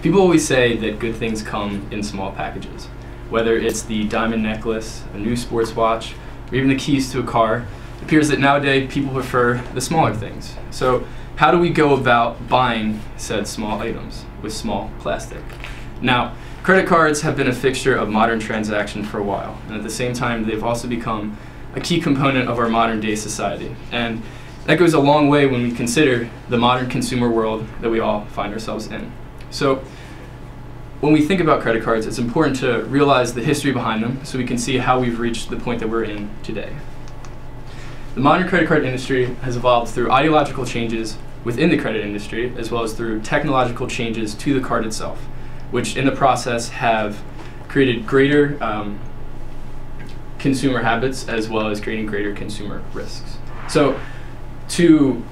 People always say that good things come in small packages. Whether it's the diamond necklace, a new sports watch, or even the keys to a car, it appears that nowadays people prefer the smaller things. So, how do we go about buying said small items with small plastic? Now, credit cards have been a fixture of modern transaction for a while, and at the same time, they've also become a key component of our modern day society. And that goes a long way when we consider the modern consumer world that we all find ourselves in. So, when we think about credit cards, it's important to realize the history behind them so we can see how we've reached the point that we're in today. The modern credit card industry has evolved through ideological changes within the credit industry as well as through technological changes to the card itself, which in the process have created greater um, consumer habits as well as creating greater consumer risks. So, to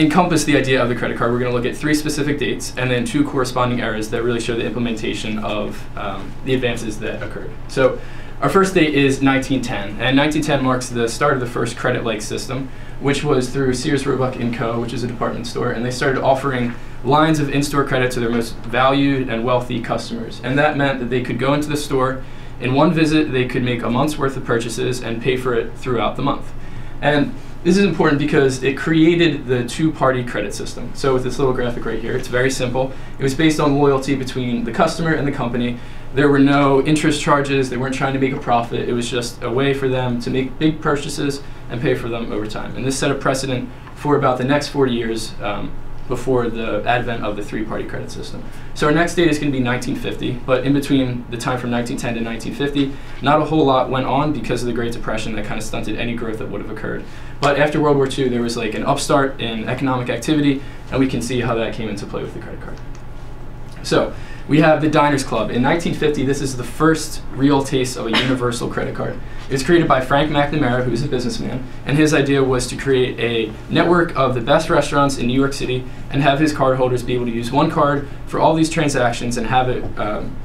encompass the idea of the credit card, we're going to look at three specific dates and then two corresponding eras that really show the implementation of um, the advances that occurred. So, our first date is 1910, and 1910 marks the start of the first credit-like system, which was through Sears Roebuck & Co., which is a department store, and they started offering lines of in-store credit to their most valued and wealthy customers. And that meant that they could go into the store, in one visit, they could make a month's worth of purchases and pay for it throughout the month. And this is important because it created the two-party credit system. So with this little graphic right here, it's very simple. It was based on loyalty between the customer and the company. There were no interest charges. They weren't trying to make a profit. It was just a way for them to make big purchases and pay for them over time. And this set a precedent for about the next 40 years um, before the advent of the three-party credit system. So our next date is going to be 1950, but in between the time from 1910 to 1950, not a whole lot went on because of the Great Depression that kind of stunted any growth that would have occurred. But after World War II, there was like an upstart in economic activity, and we can see how that came into play with the credit card. So we have the Diners Club. In 1950, this is the first real taste of a universal credit card. It was created by Frank McNamara, who's a businessman, and his idea was to create a network of the best restaurants in New York City and have his cardholders be able to use one card for all these transactions and have it um,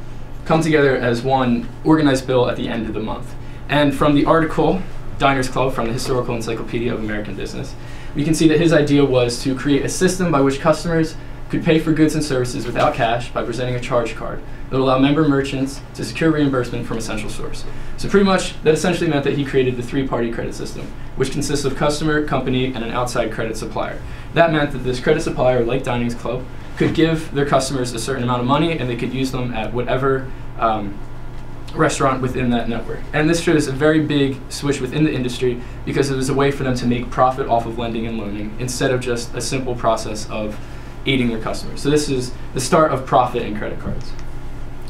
come together as one organized bill at the end of the month. And from the article, Diners Club, from the Historical Encyclopedia of American Business, we can see that his idea was to create a system by which customers could pay for goods and services without cash by presenting a charge card that would allow member merchants to secure reimbursement from a central source. So pretty much that essentially meant that he created the three-party credit system, which consists of customer, company, and an outside credit supplier. That meant that this credit supplier, like Diners Club, could give their customers a certain amount of money and they could use them at whatever um, restaurant within that network. And this shows a very big switch within the industry because it was a way for them to make profit off of lending and loaning instead of just a simple process of aiding their customers. So this is the start of profit in credit cards.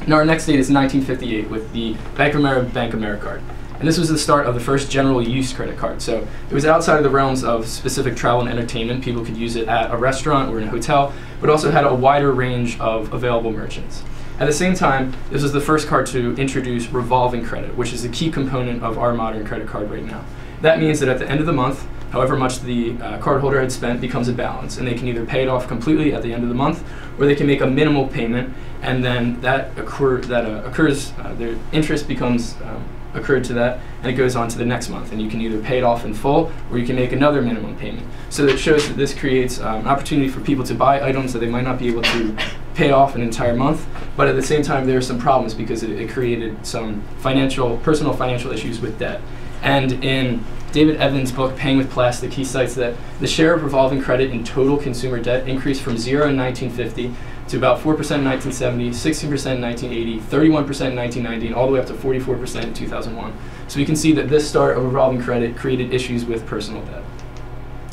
Now our next date is 1958 with the Bank of America BankAmericard. And this was the start of the first general use credit card. So it was outside of the realms of specific travel and entertainment. People could use it at a restaurant or in a hotel, but also had a wider range of available merchants. At the same time, this was the first card to introduce revolving credit, which is a key component of our modern credit card right now. That means that at the end of the month, however much the uh, cardholder had spent becomes a balance, and they can either pay it off completely at the end of the month, or they can make a minimal payment, and then that occur that uh, occurs, uh, their interest becomes um, accrued to that, and it goes on to the next month, and you can either pay it off in full, or you can make another minimum payment. So it shows that this creates um, an opportunity for people to buy items that they might not be able to pay off an entire month, but at the same time there are some problems because it, it created some financial, personal financial issues with debt. And in David Evans' book, Paying with Plastic, he cites that the share of revolving credit in total consumer debt increased from zero in 1950 to about 4% in 1970, 16% in 1980, 31% in 1990, and all the way up to 44% in 2001. So we can see that this start of revolving credit created issues with personal debt.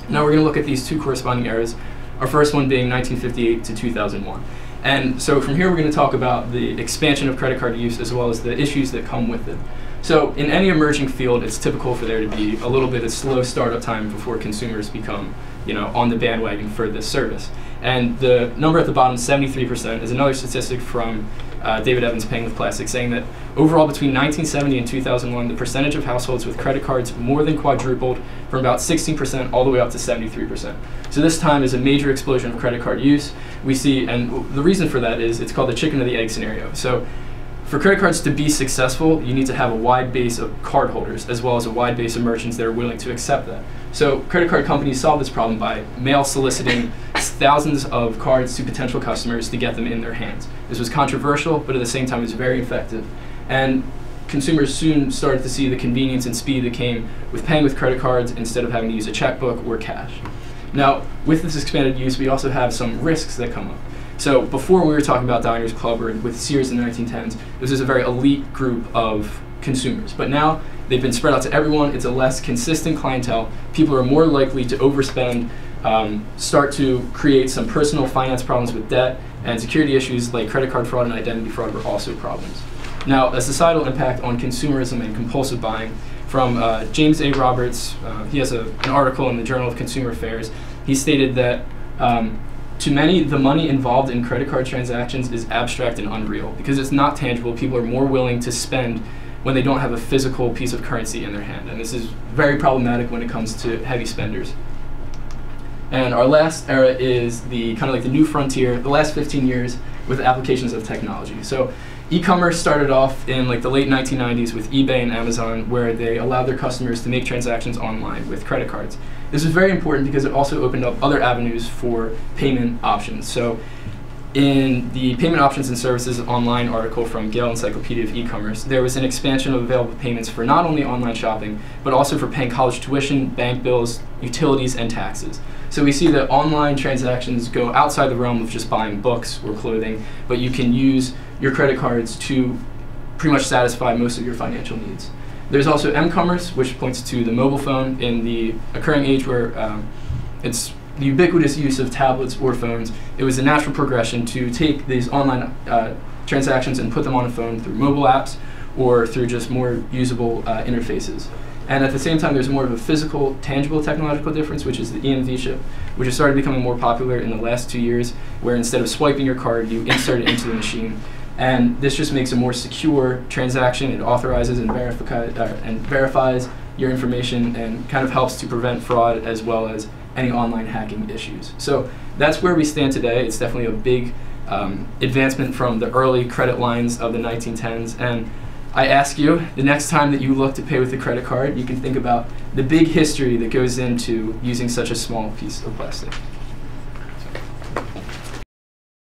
Now we're going to look at these two corresponding eras, our first one being 1958 to 2001. And so from here we're going to talk about the expansion of credit card use as well as the issues that come with it. So in any emerging field, it's typical for there to be a little bit of slow startup time before consumers become, you know, on the bandwagon for this service. And the number at the bottom, 73%, is another statistic from uh, David Evans Paying with Plastic, saying that overall between 1970 and 2001, the percentage of households with credit cards more than quadrupled from about 16% all the way up to 73%. So this time is a major explosion of credit card use. We see, and the reason for that is it's called the chicken or the egg scenario. So for credit cards to be successful, you need to have a wide base of cardholders as well as a wide base of merchants that are willing to accept that. So credit card companies solve this problem by mail soliciting thousands of cards to potential customers to get them in their hands. This was controversial, but at the same time it was very effective. And consumers soon started to see the convenience and speed that came with paying with credit cards instead of having to use a checkbook or cash. Now, with this expanded use, we also have some risks that come up. So before we were talking about Diners Club or with Sears in the 1910s, this was a very elite group of consumers. But now they've been spread out to everyone. It's a less consistent clientele. People are more likely to overspend, um, start to create some personal finance problems with debt, and security issues like credit card fraud and identity fraud were also problems. Now, a societal impact on consumerism and compulsive buying from uh, James A. Roberts. Uh, he has a, an article in the Journal of Consumer Affairs. He stated that um, to many, the money involved in credit card transactions is abstract and unreal because it's not tangible. People are more willing to spend when they don't have a physical piece of currency in their hand. And this is very problematic when it comes to heavy spenders. And our last era is the kind of like the new frontier, the last 15 years with applications of technology. So e-commerce started off in like the late 1990s with eBay and Amazon where they allowed their customers to make transactions online with credit cards. This was very important because it also opened up other avenues for payment options. So in the Payment Options and Services online article from Gale Encyclopedia of E-Commerce, there was an expansion of available payments for not only online shopping, but also for paying college tuition, bank bills, utilities, and taxes. So we see that online transactions go outside the realm of just buying books or clothing, but you can use your credit cards to pretty much satisfy most of your financial needs. There's also m-commerce, which points to the mobile phone in the occurring age where um, it's the ubiquitous use of tablets or phones, it was a natural progression to take these online uh, transactions and put them on a phone through mobile apps or through just more usable uh, interfaces. And at the same time, there's more of a physical, tangible technological difference, which is the EMV chip, which has started becoming more popular in the last two years, where instead of swiping your card, you insert it into the machine. And this just makes a more secure transaction. It authorizes and, verifi- uh, and verifies your information and kind of helps to prevent fraud as well as any online hacking issues. So that's where we stand today. It's definitely a big um, advancement from the early credit lines of the 1910s. And I ask you, the next time that you look to pay with a credit card, you can think about the big history that goes into using such a small piece of plastic.